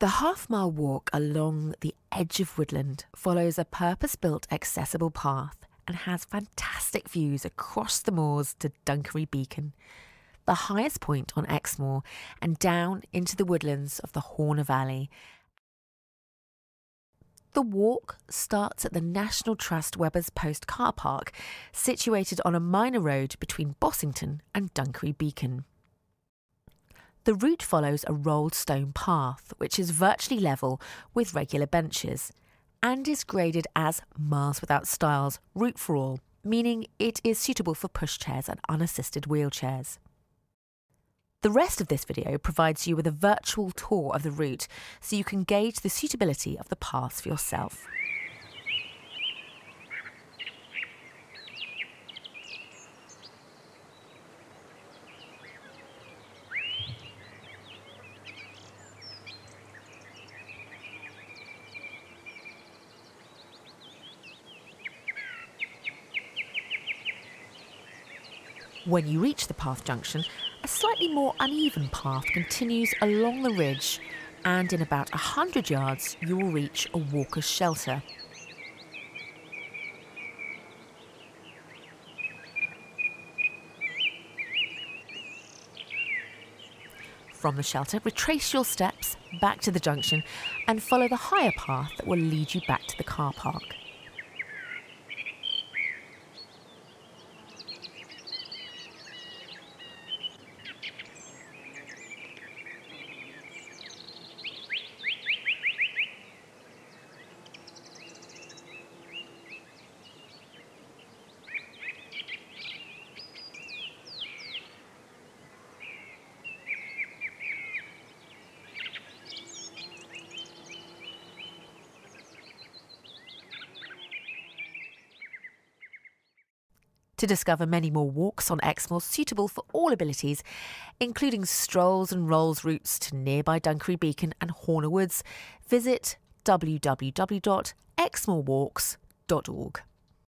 The half mile walk along the edge of woodland follows a purpose built accessible path and has fantastic views across the moors to Dunkery Beacon, the highest point on Exmoor, and down into the woodlands of the Horner Valley. The walk starts at the National Trust Webbers Post car park, situated on a minor road between Bossington and Dunkery Beacon. The route follows a rolled stone path, which is virtually level with regular benches, and is graded as Miles Without Stiles Route for All, meaning it is suitable for pushchairs and unassisted wheelchairs. The rest of this video provides you with a virtual tour of the route so you can gauge the suitability of the paths for yourself. When you reach the path junction, a slightly more uneven path continues along the ridge, and in about a hundred yards, you will reach a walker's shelter. From the shelter, retrace your steps back to the junction and follow the higher path that will lead you back to the car park. To discover many more walks on Exmoor suitable for all abilities, including strolls and rolls routes to nearby Dunkery Beacon and Horner Woods, visit www.exmoorwalks.org.